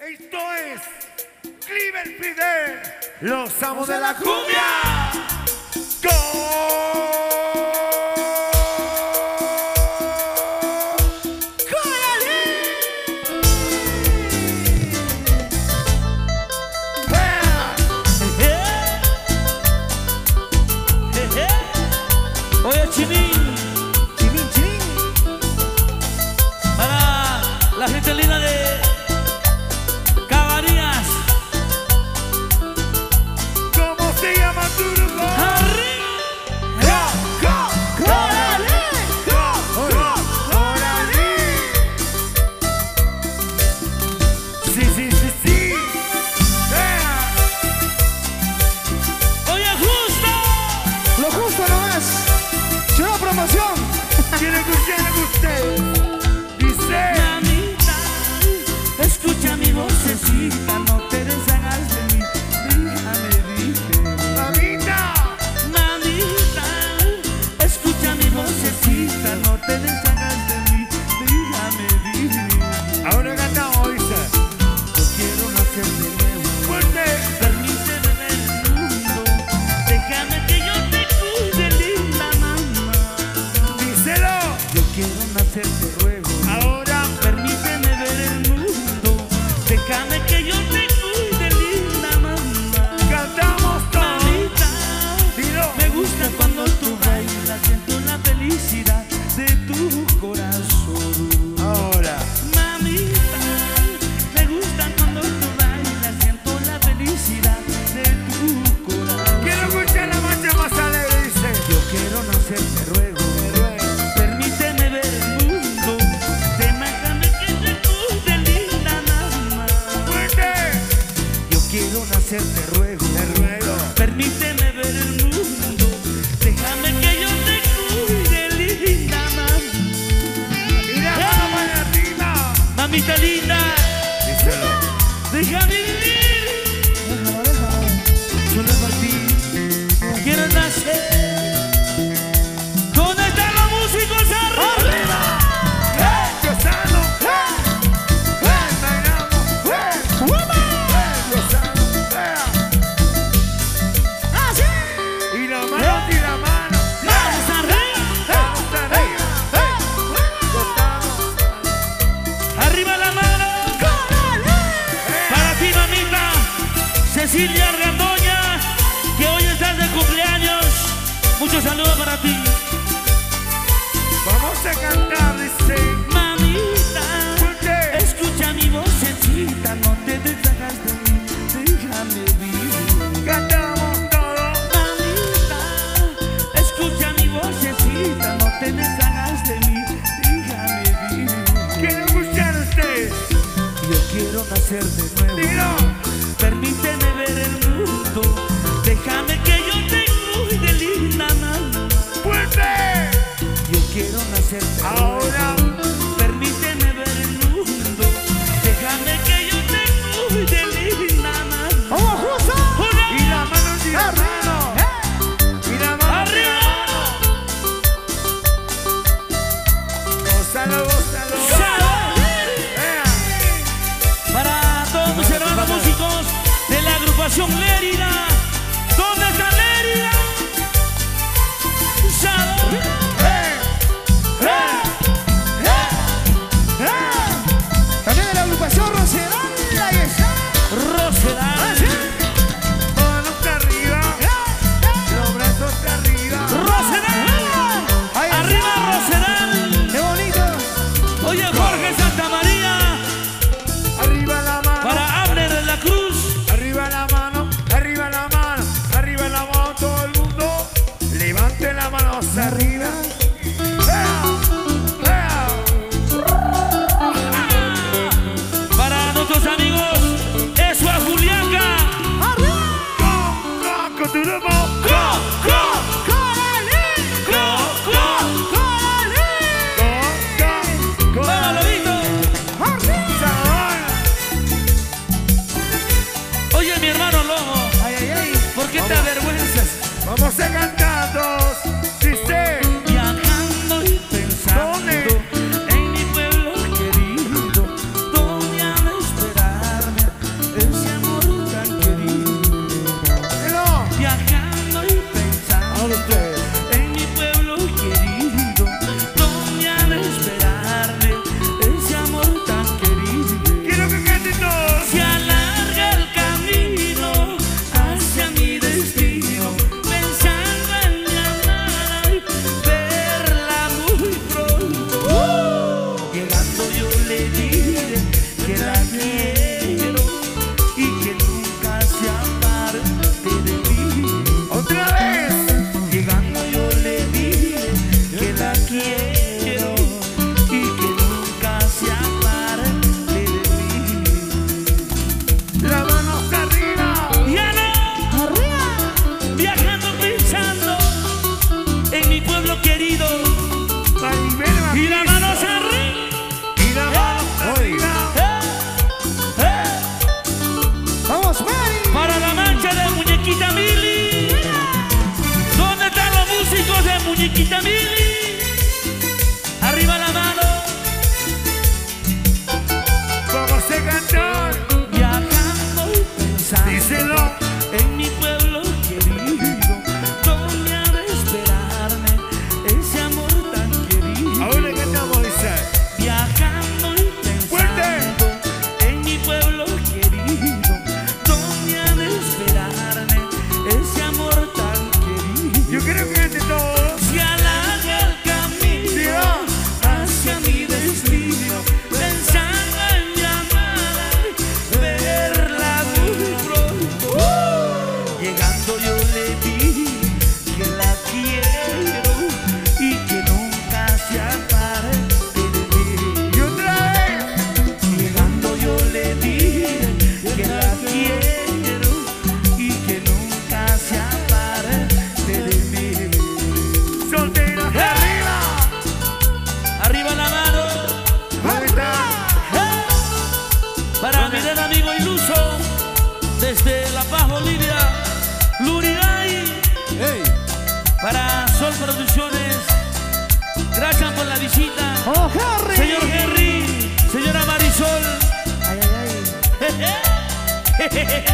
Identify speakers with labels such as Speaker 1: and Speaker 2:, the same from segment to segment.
Speaker 1: Esto es Cleveland Fidel, los amos de la cumbia.
Speaker 2: ¡Gol!
Speaker 1: Tell
Speaker 2: me.
Speaker 3: Gracias por la visita.
Speaker 4: Oh, Harry.
Speaker 3: Señor Henry, señora Marisol.
Speaker 4: Ay, ay, ay.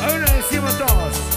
Speaker 2: Ahora decimos todos.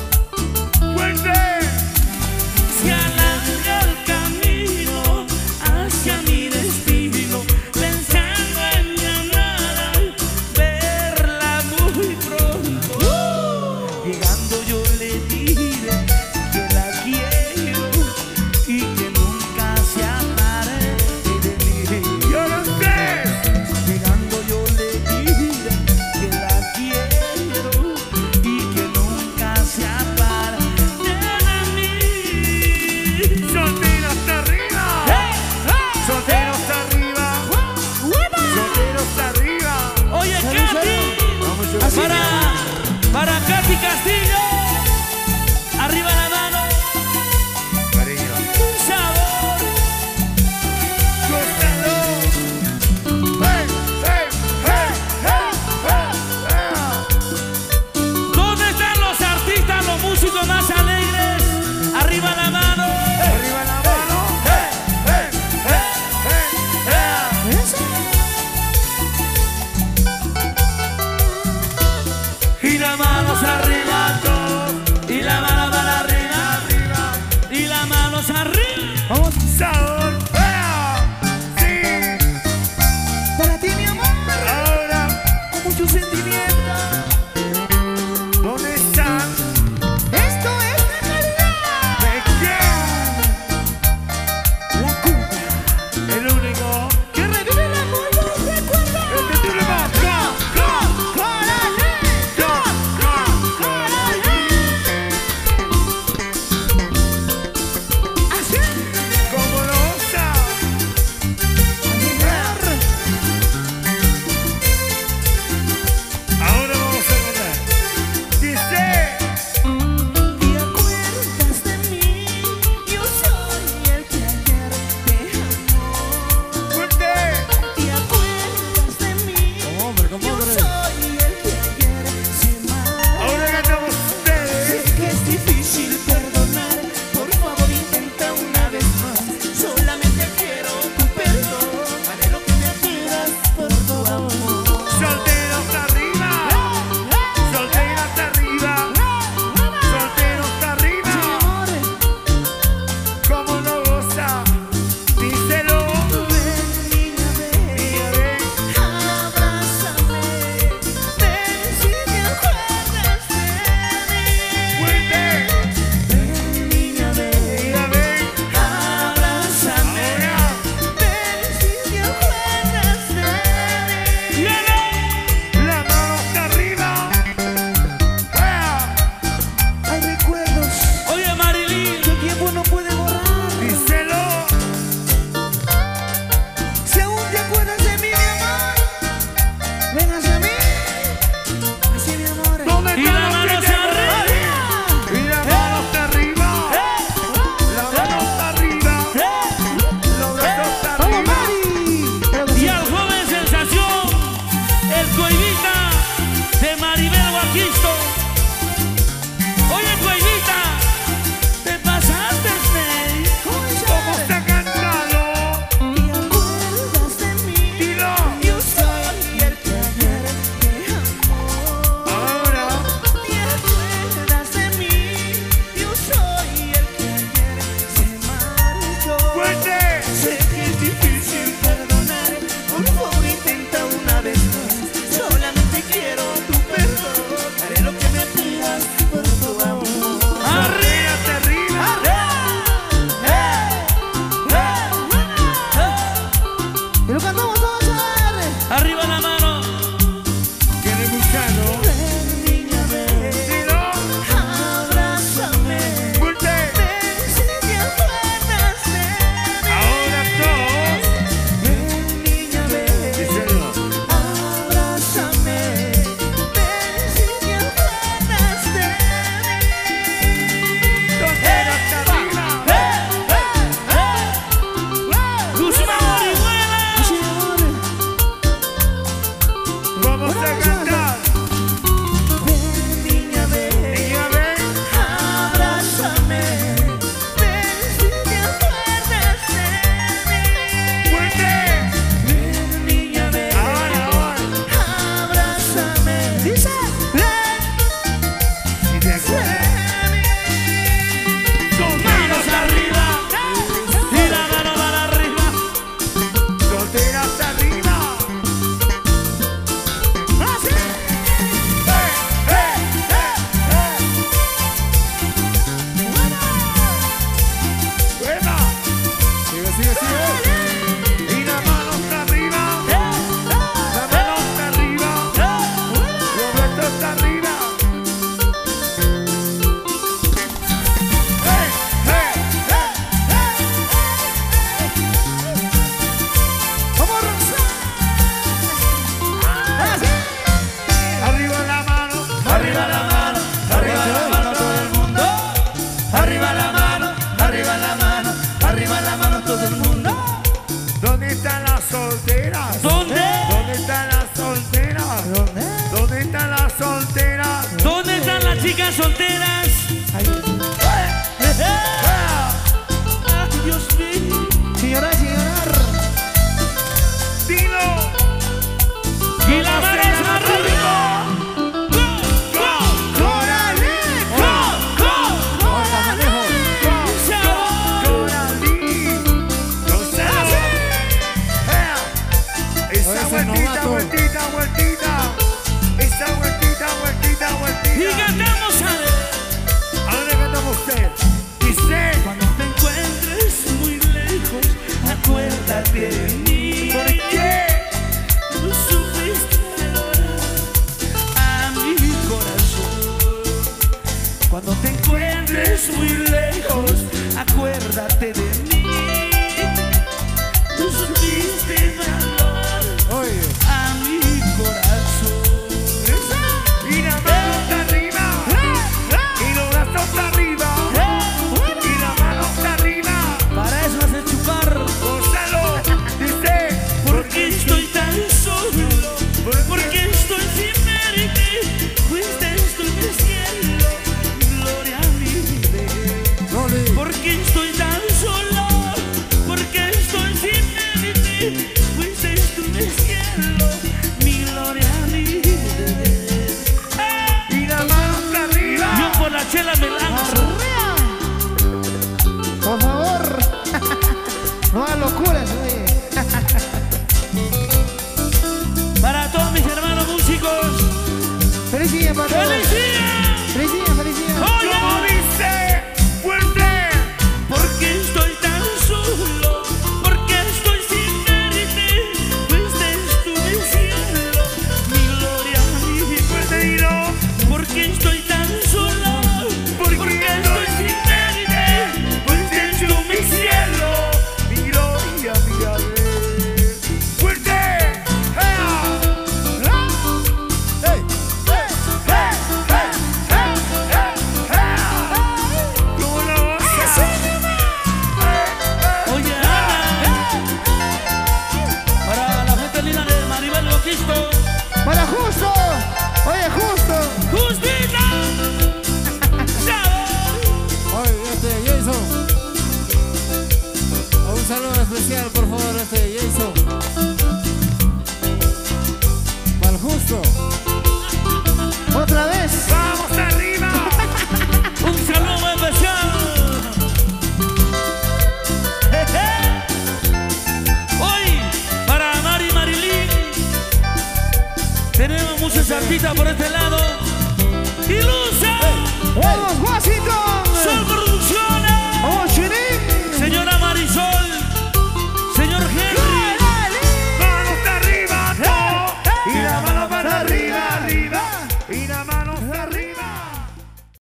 Speaker 4: Feliz día.
Speaker 2: Feliz día.